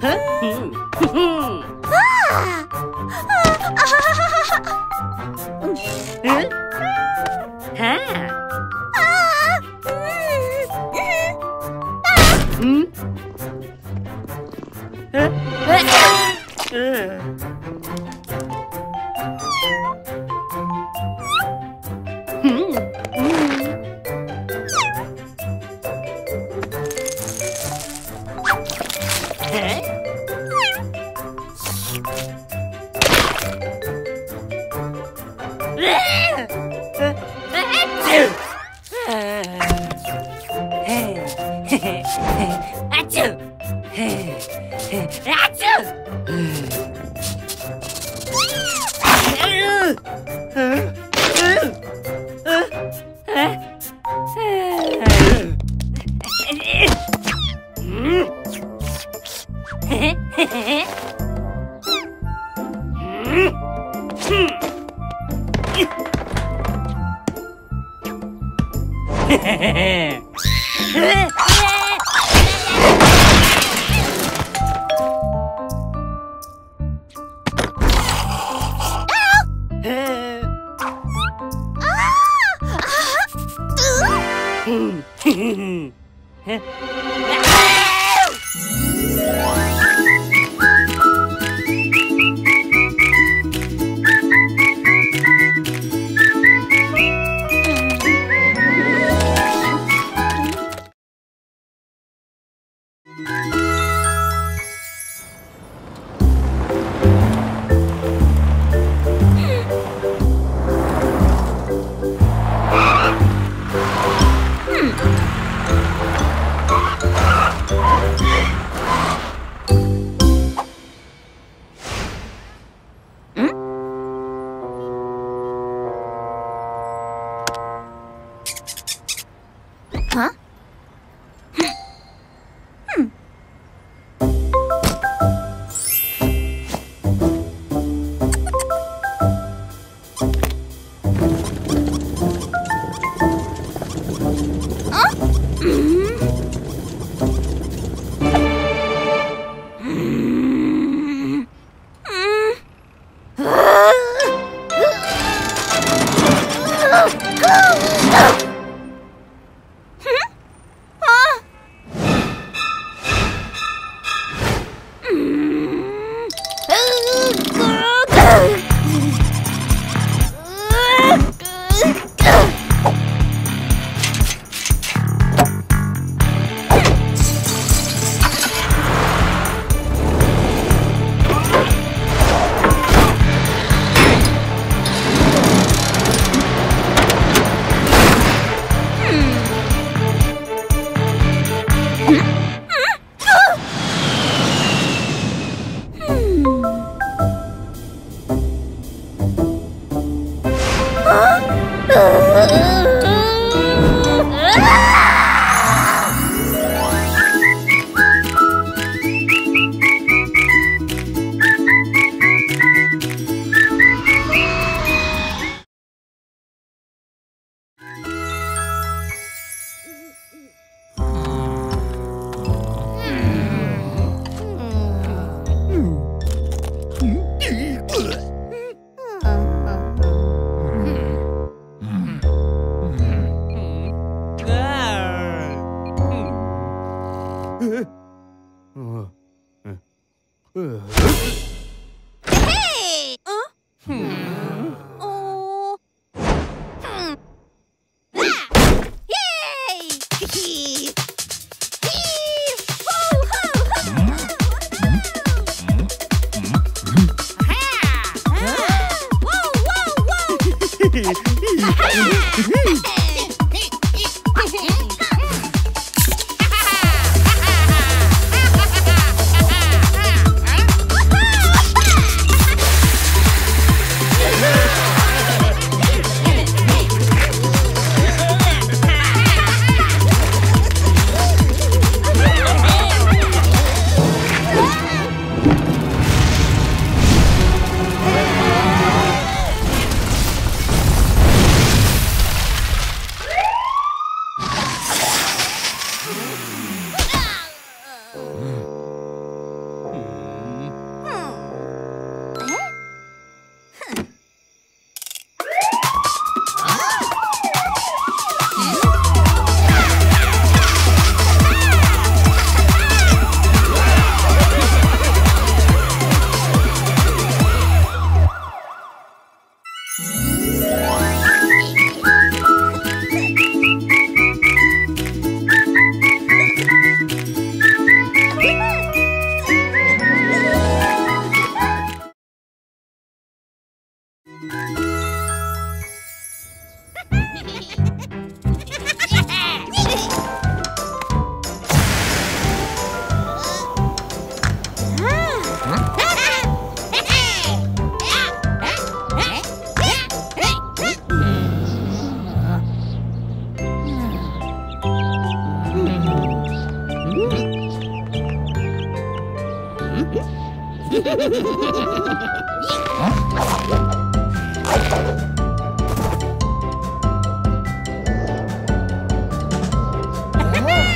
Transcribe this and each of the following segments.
哼哼哼哼，啊啊啊哈哈哈哈！嗯。嗯，哈。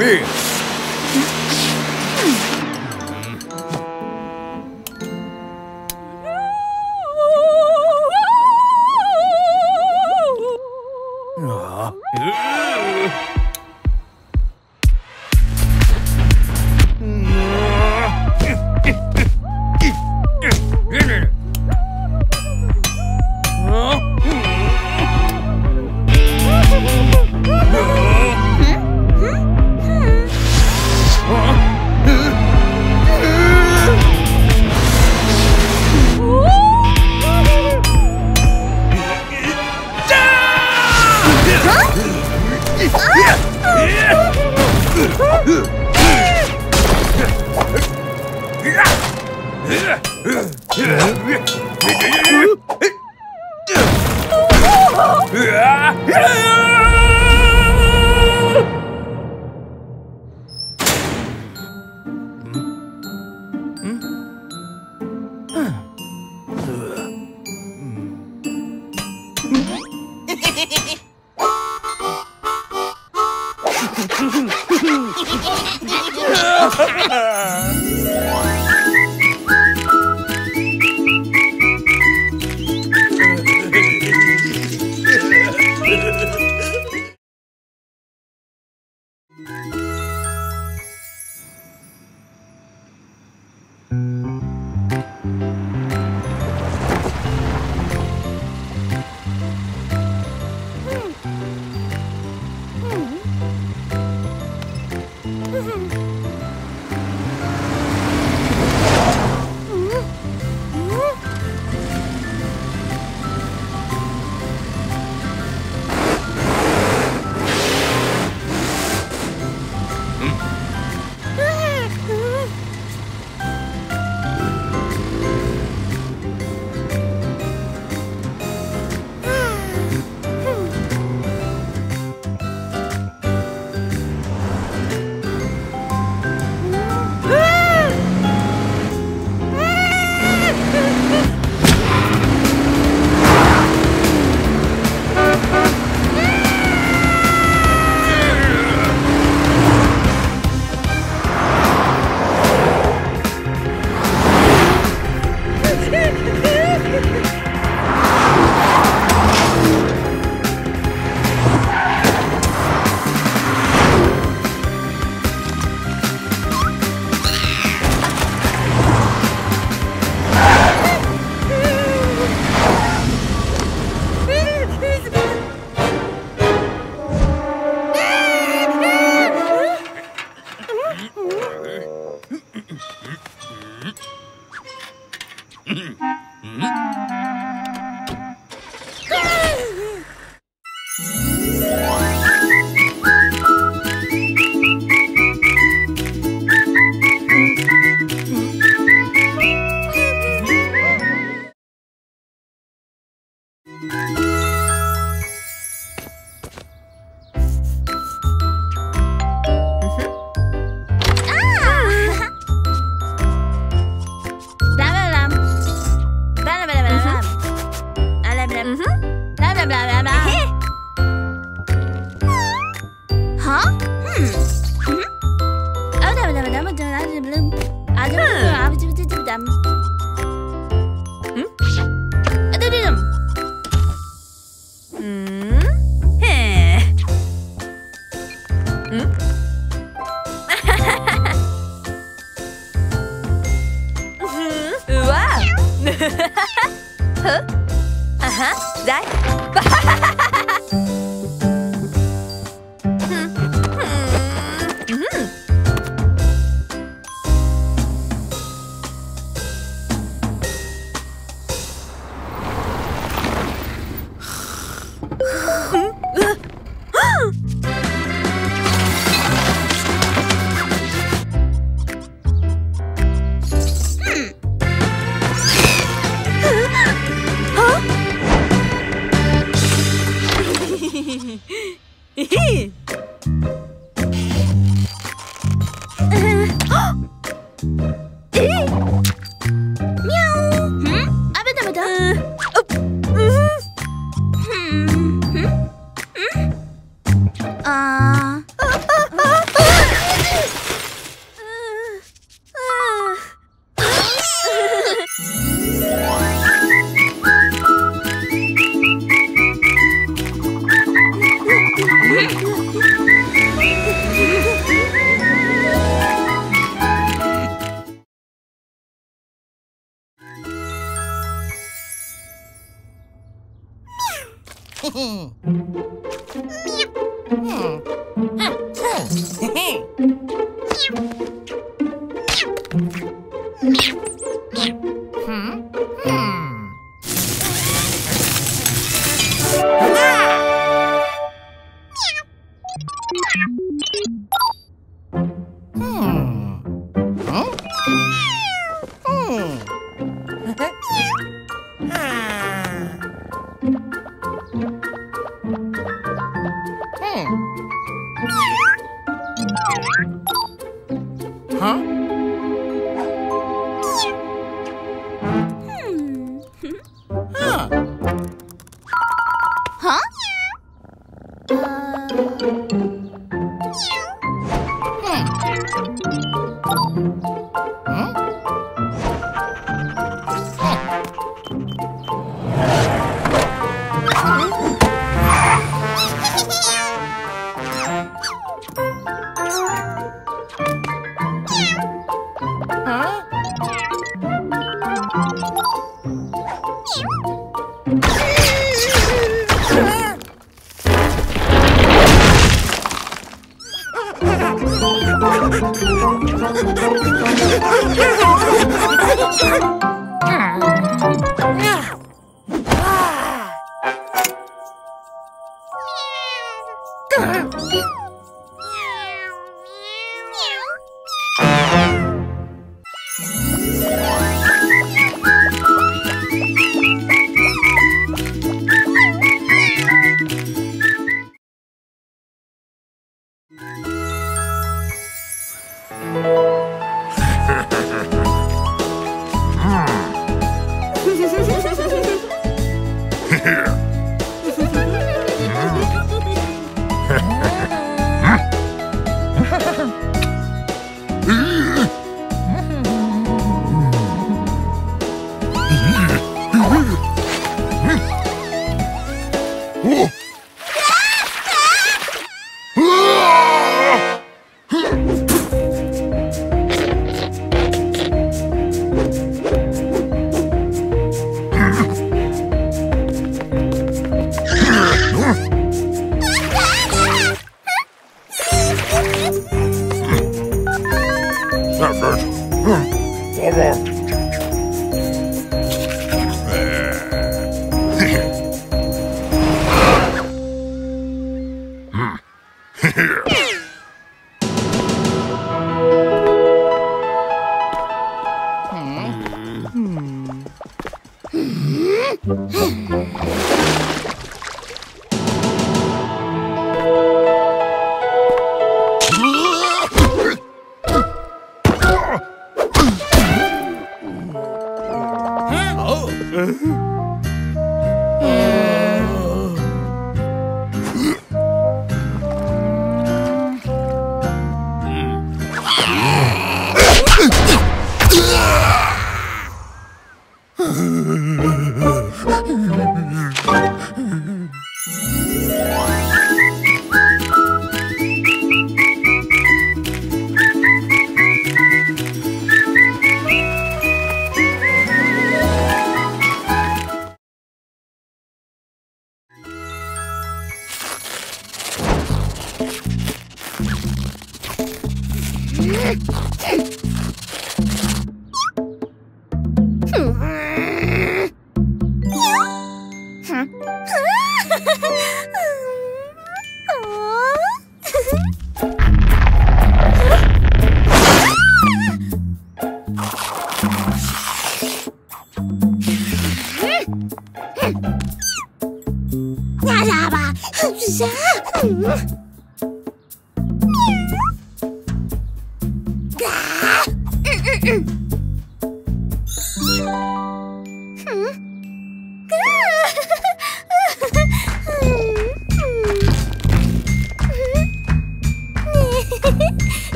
me.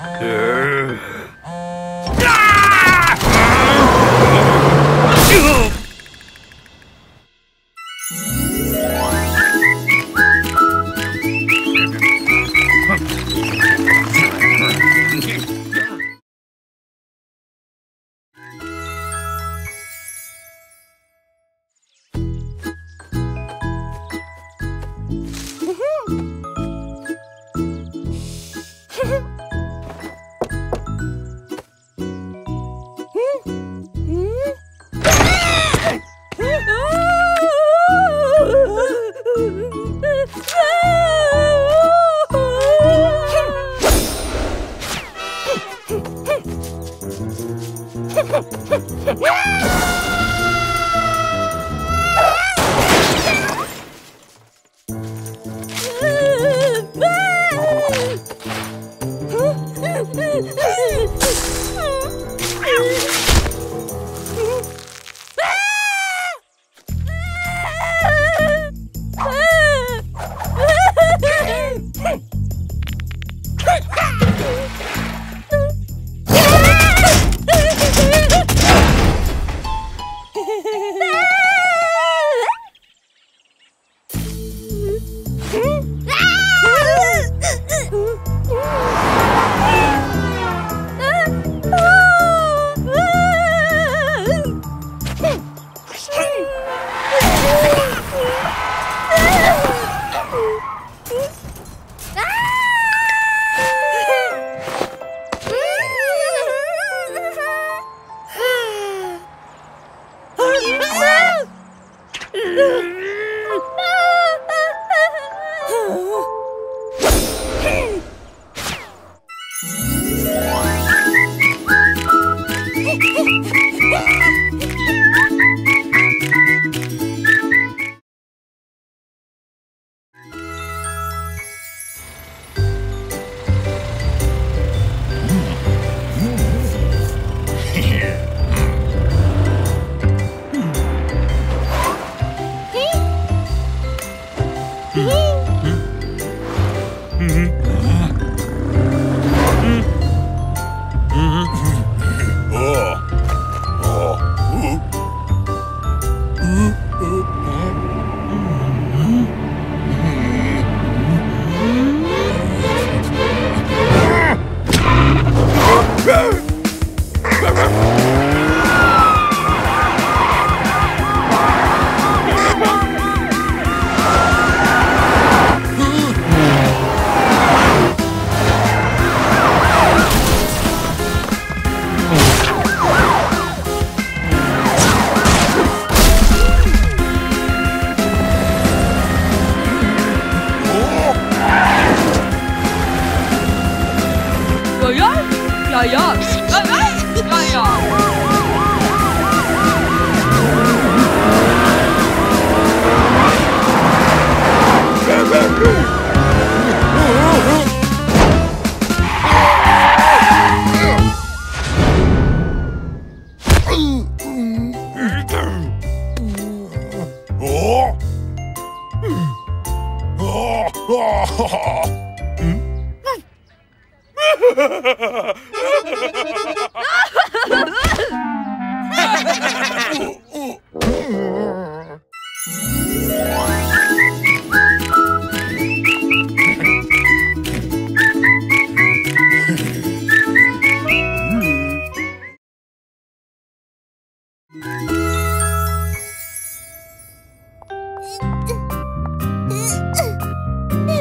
Urgh.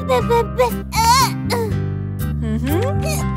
别别别！嗯哼。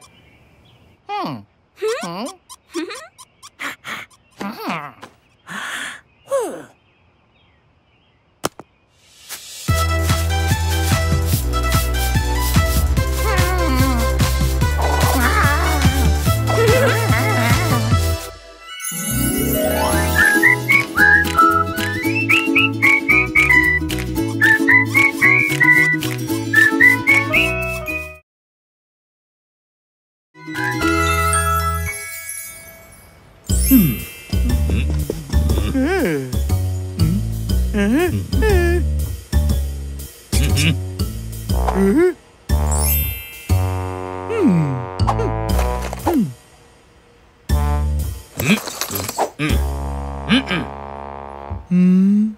うん。うんうん。うん。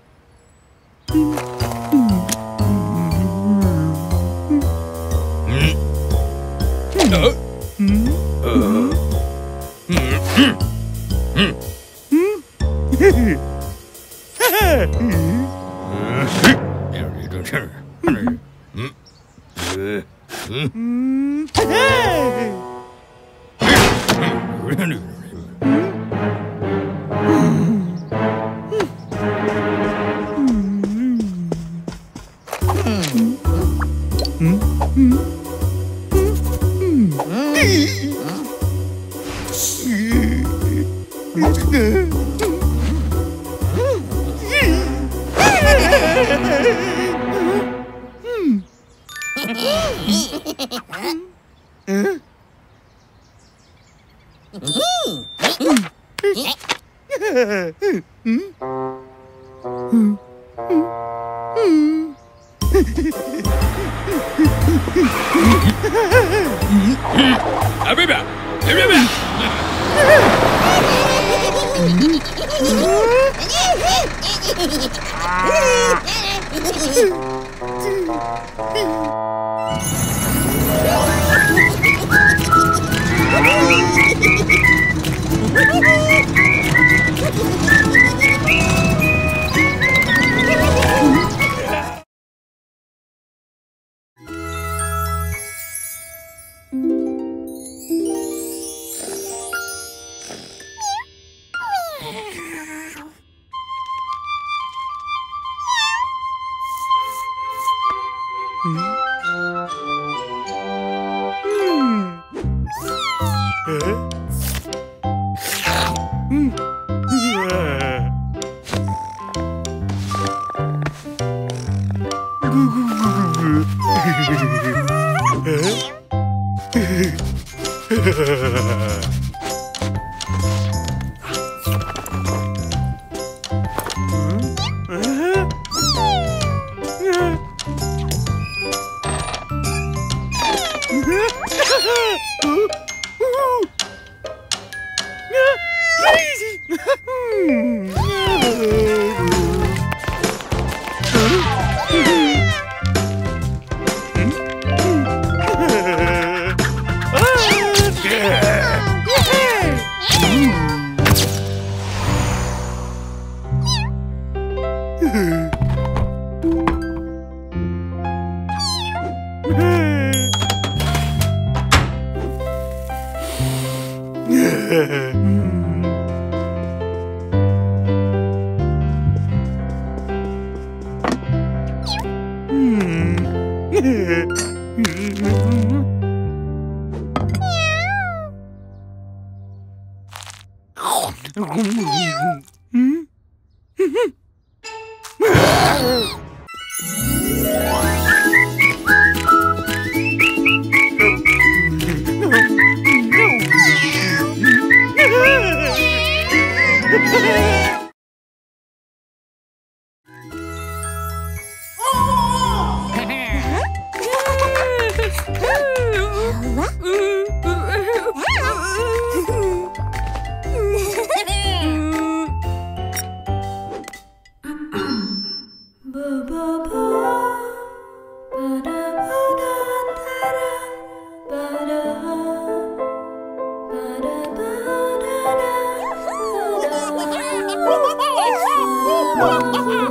うん。え Whoa.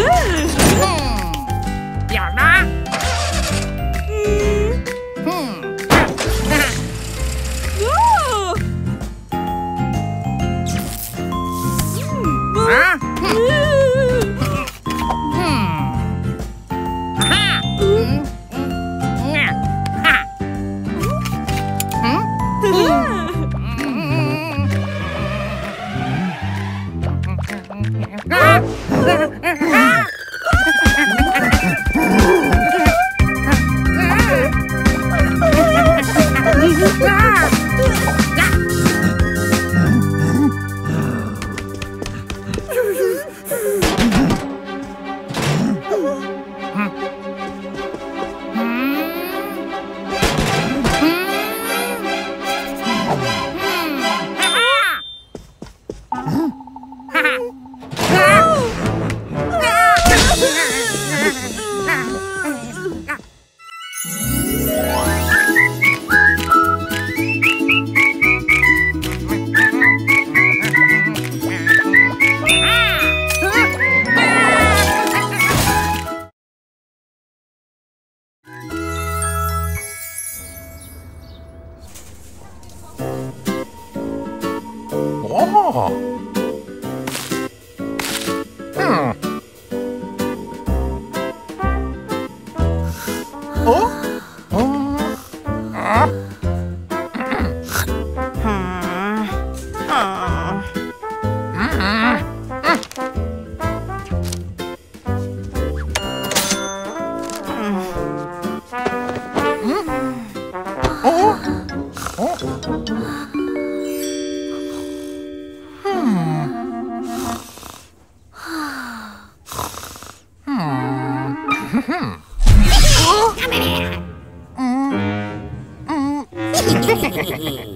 good. Mm-hmm. Come in here. Mm-hmm. Mm-hmm.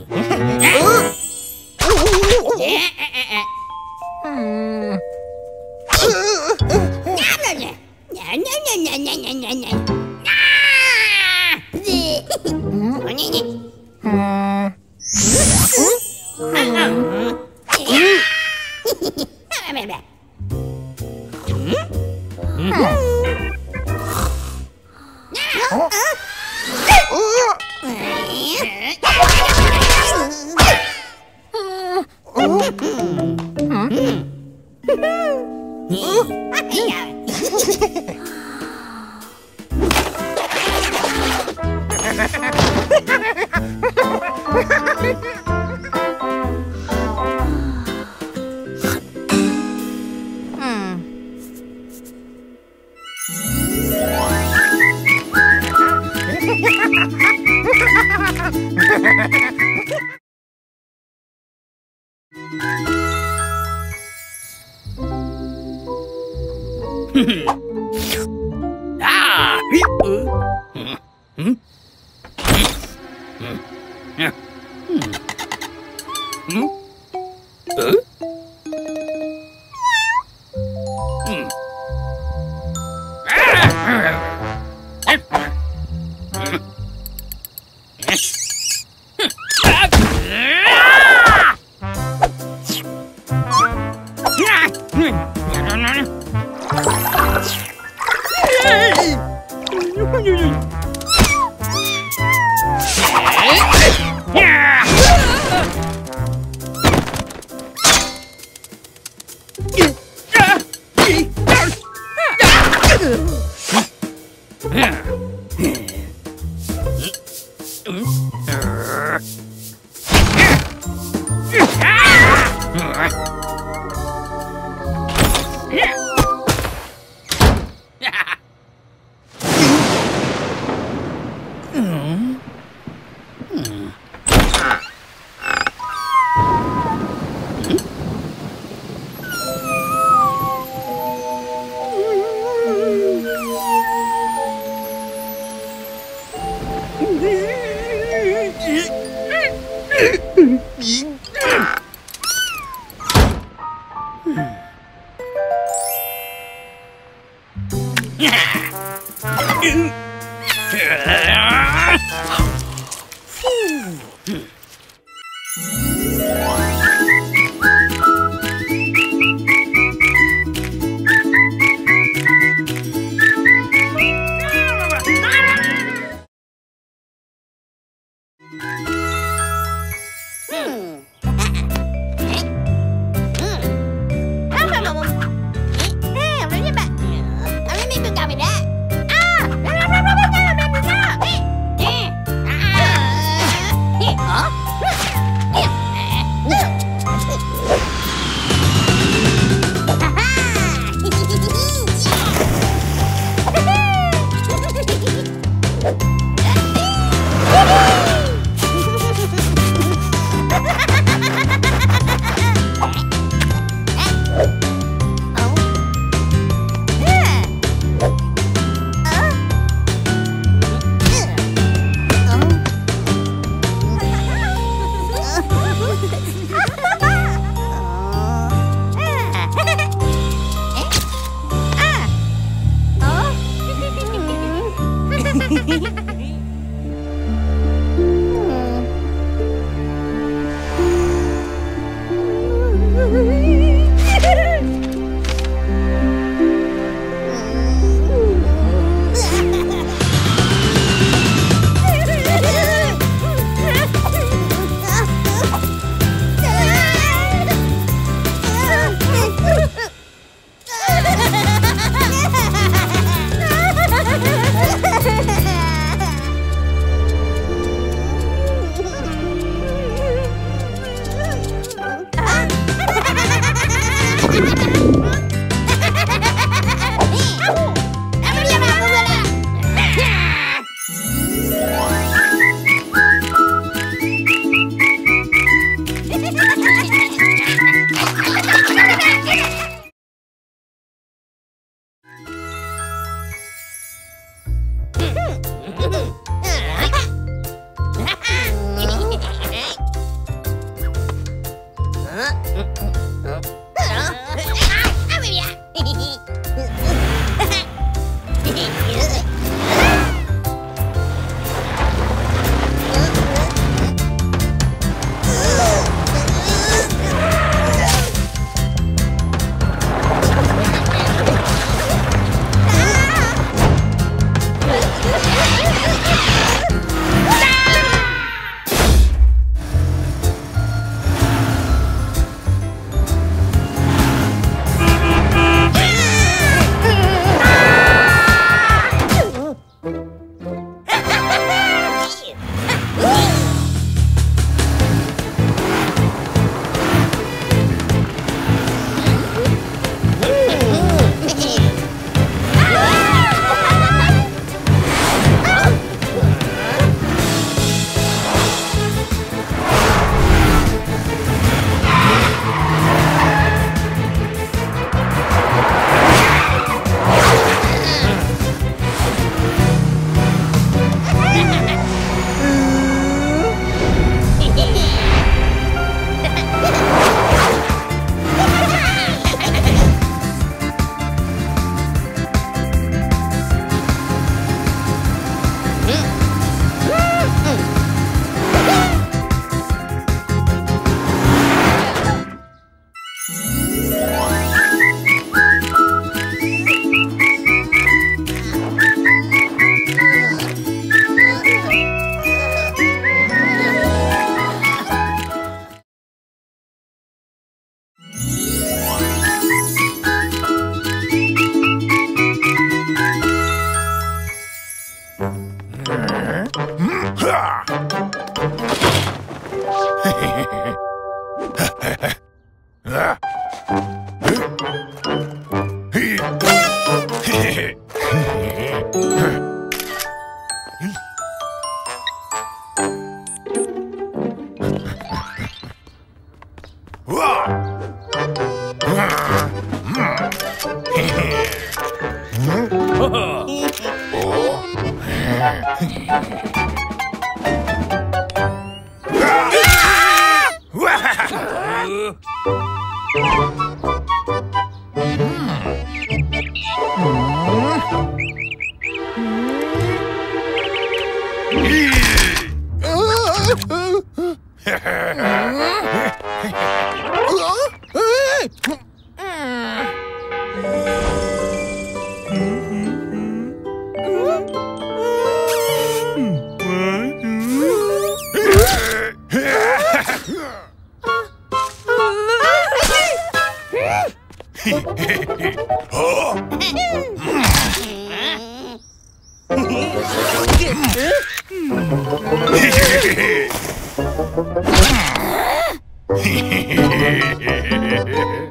Hmm?